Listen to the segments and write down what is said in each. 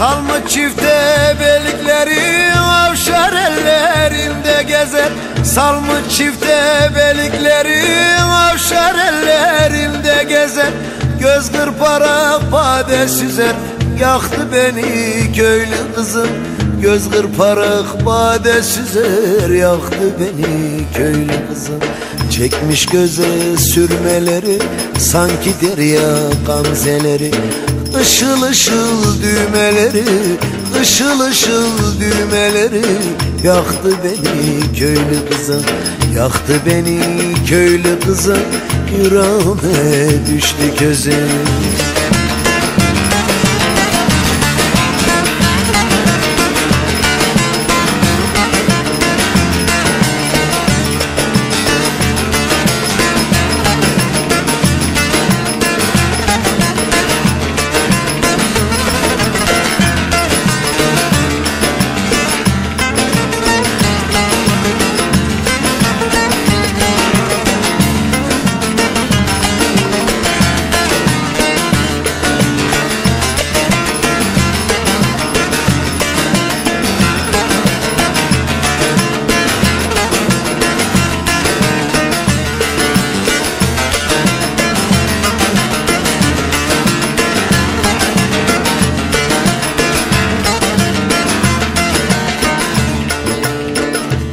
Salma çifte belikleri avşar ellerinde gezer. Salma çifte belikleri avşar ellerinde gezer. Göz kırparak bade süzer Yaktı beni köylü kızım. Göz kırparak bade süzer Yaktı beni köylü kızım. Çekmiş göze sürmeleri Sanki derya gamzeleri Işıl ışıl düğmeleri Işıl ışıl düğmeleri Yaktı beni köylü kızım Yaktı beni köylü kızım Yüreğime düştü gözüm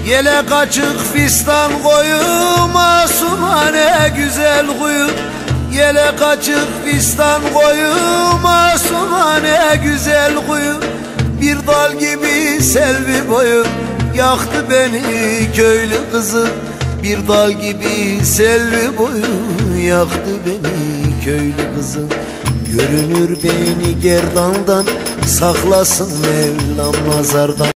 Yele kaçık fistan koyu masumane güzel kuyu. Yele kaçık fistan koyu masumane güzel kuyu. Bir dal gibi selvi boyu yaktı beni köylü kızı. Bir dal gibi selvi boyu yaktı beni köylü kızı. Görünür beni gerdandan saklasın Mevlam nazardan